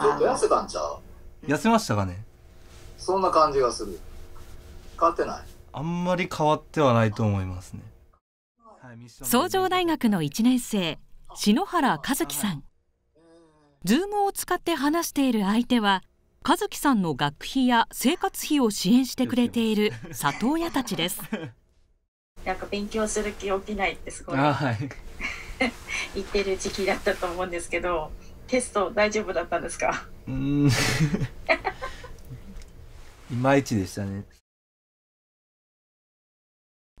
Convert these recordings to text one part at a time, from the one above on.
ちょっと痩せたんちゃう？痩せましたかね？そんな感じがする。変わってない？あんまり変わってはないと思いますね。創城大学の1年生篠原和樹さん。ズームを使って話している相手は和樹さんの学費や生活費を支援してくれている里親たちです。なんか勉強する気起きないってすごいあはい。言ってる時期だったと思うんですけどテスト大丈夫だったんですか？うーん。いまいちでしたね。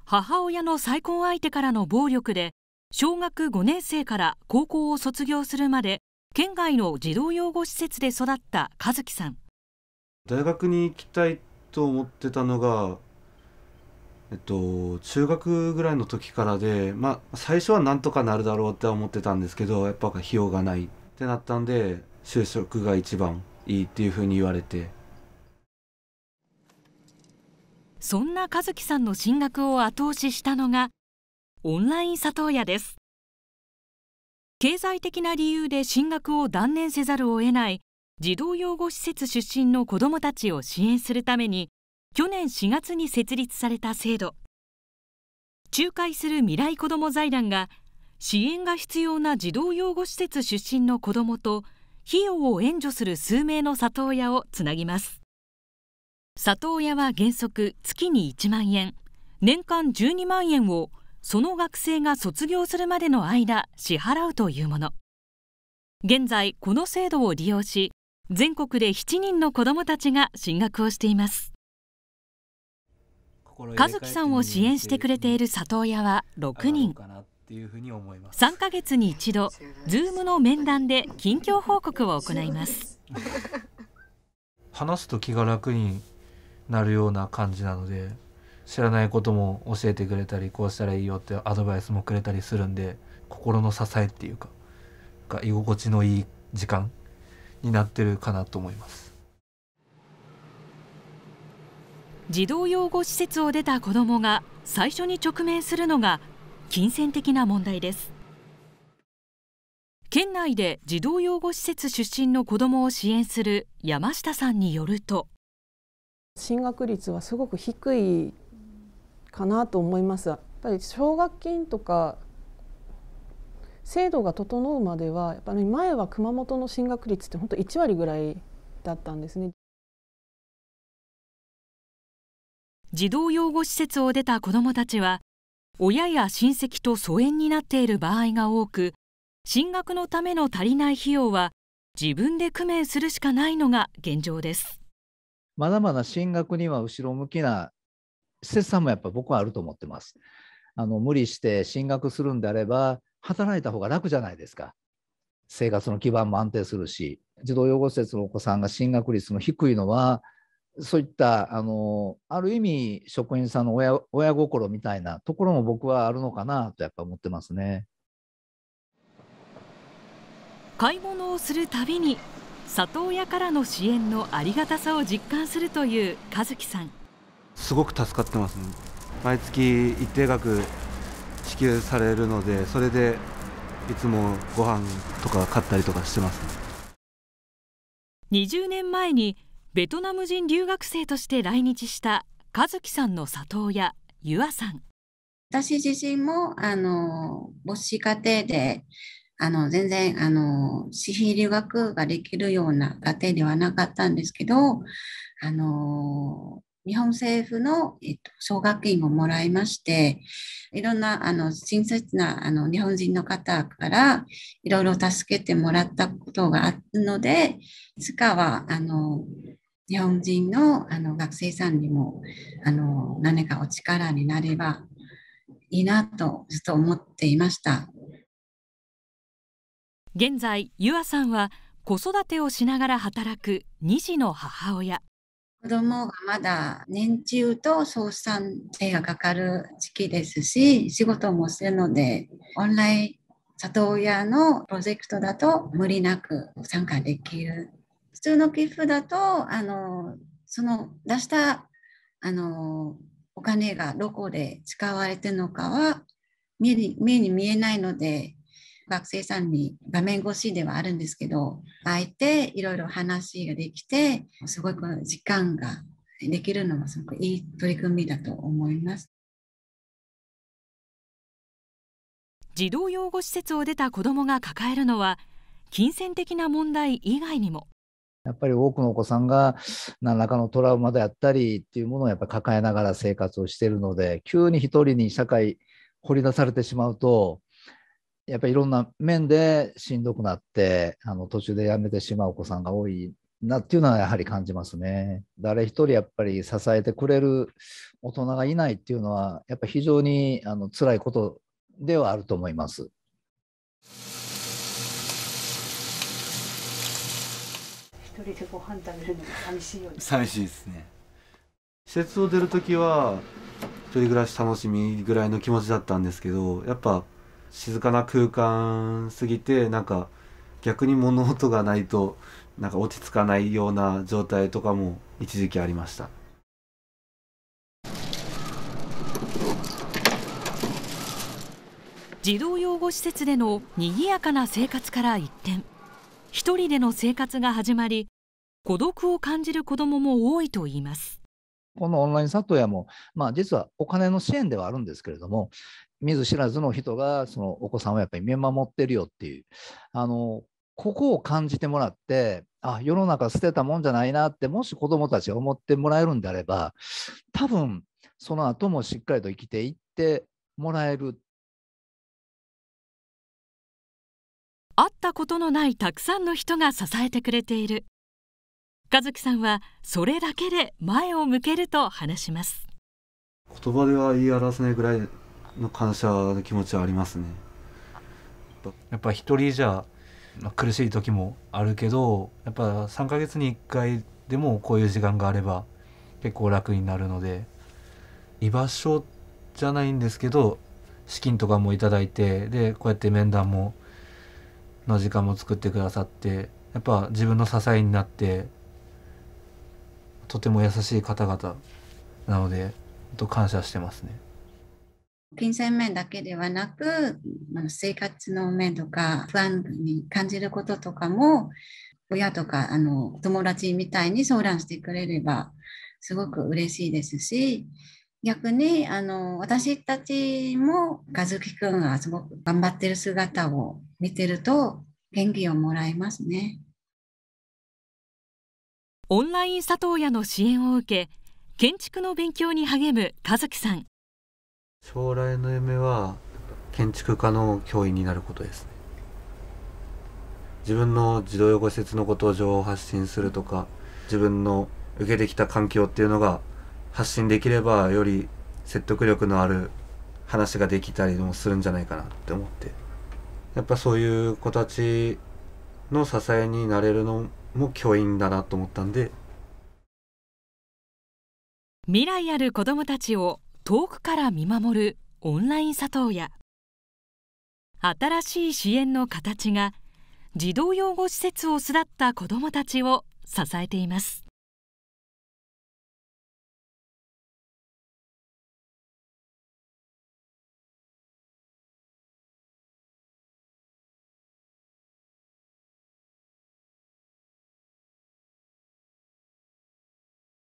母親の再婚相手からの暴力で小学5年生から高校を卒業するまで県外の児童養護施設で育った和樹さん。大学に行きたいと思ってたのがえっと中学ぐらいの時からでまあ最初はなんとかなるだろうって思ってたんですけどやっぱ費用がないってなったんで就職が一番いいっていうふうに言われて。そんな和樹さんの進学を後押ししたのがオンライン里親です。経済的な理由で進学を断念せざるを得ない児童養護施設出身の子どもたちを支援するために去年4月に設立された制度。仲介する未来子ども財団が支援が必要な児童養護施設出身の子どもと費用を援助する数名の里親をつなぎます。里親は原則月に1万円年間12万円をその学生が卒業するまでの間支払うというもの。現在この制度を利用し全国で7人の子どもたちが進学をしています。和樹さんを支援してくれている里親は6人3ヶ月に一度 Zoom の面談で近況報告を行います。話すと気が楽になるような感じなので知らないことも教えてくれたりこうしたらいいよってアドバイスもくれたりするんで心の支えっていうかが居心地のいい時間になってるかなと思います。児童養護施設を出た子どもが最初に直面するのが金銭的な問題です。県内で児童養護施設出身の子どもを支援する山下さんによると。進学率はすごく低いかなと思います。やっぱり奨学金とか制度が整うまではやっぱり前は熊本の進学率って本当1割ぐらいだったんですね。児童養護施設を出た子どもたちは親や親戚と疎遠になっている場合が多く進学のための足りない費用は自分で工面するしかないのが現状ですまだまだ進学には後ろ向きな施設さんもやっぱ僕はあると思ってます。あの無理して進学するんであれば働いた方が楽じゃないですか。生活の基盤も安定するし児童養護施設のお子さんが進学率の低いのはそういったあのある意味職員さんの親親心みたいなところも僕はあるのかなとやっぱ思ってますね。買い物をするたびに里親からの支援のありがたさを実感するという和樹さん。すごく助かってます。ね毎月一定額支給されるのでそれでいつもご飯とか買ったりとかしてます、ね、20年前にベトナム人留学生として来日した和樹さんの里親ユアさん。私自身もあの母子家庭であの、全然、あの、私費留学ができるような家庭ではなかったんですけど、あの、日本政府の、えっと、奨学金をもらいまして、いろんな、あの、親切な、あの、日本人の方から、いろいろ助けてもらったことがあるので、いつかは、あの、日本人のあの学生さんにもあの何かお力になればいいなとずっと思っていました。現在ゆあさんは子育てをしながら働く2児の母親子供がまだ年中と相産性がかかる時期ですし仕事もするのでオンライン里親のプロジェクトだと無理なく参加できる。普通の寄付だとあのその出したあのお金がどこで使われてるのかは目に目に見えないので学生さんに画面越しではあるんですけど会えていろいろ話ができてすごいこの時間ができるのもすごくいい取り組みだと思います。児童養護施設を出た子どもが抱えるのは金銭的な問題以外にもやっぱり多くのお子さんが何らかのトラウマであったりっていうものをやっぱ抱えながら生活をしているので急に一人に社会掘り出されてしまうとやっぱりいろんな面でしんどくなってあの途中でやめてしまうお子さんが多いなっていうのはやはり感じますね。誰一人やっぱり支えてくれる大人がいないっていうのはやっぱ非常にあの辛いことではあると思います。一人でご飯食べるのが寂しいよね。寂しいですね。施設を出る時は一人暮らし楽しみぐらいの気持ちだったんですけど、やっぱ静かな空間すぎてなんか逆に物音がないとなんか落ち着かないような状態とかも一時期ありました。児童養護施設での賑やかな生活から一転一人での生活が始まり孤独を感じる子どもも多いといいますこのオンライン里親も、まあ、実はお金の支援ではあるんですけれども見ず知らずの人がそのお子さんをやっぱり見守ってるよっていう。あのここを感じてもらってあ世の中捨てたもんじゃないなってもし子どもたちが思ってもらえるんであれば多分その後もしっかりと生きていってもらえる。会ったことのないたくさんの人が支えてくれている。和樹さんはそれだけで前を向けると話します。言葉では言い表せないぐらいの感謝の気持ちはありますねやっぱ一人じゃま苦しい時もあるけどやっぱ3ヶ月に1回でもこういう時間があれば結構楽になるので居場所じゃないんですけど資金とかも頂いてでこうやって面談もの時間も作ってくださってやっぱ自分の支えになってとても優しい方々なのでと感謝してますね。金銭面だけではなく生活の面とか不安に感じることとかも親とかあの友達みたいに相談してくれればすごく嬉しいですし逆にあの私たちも和樹くんがすごく頑張ってる姿を見てると元気をもらいますね。オンライン里親の支援を受け建築の勉強に励む和樹さん将来の夢は建築家の教員になることですね。自分の児童養護施設のことを情報発信するとか自分の受けてきた環境っていうのが発信できればより説得力のある話ができたりもするんじゃないかなって思って。やっぱそういう子たちの支えになれるのも教員だなと思ったんで。未来ある子どもたちを遠くから見守るオンライン里親。新しい支援の形が児童養護施設を巣立った子どもたちを支えています。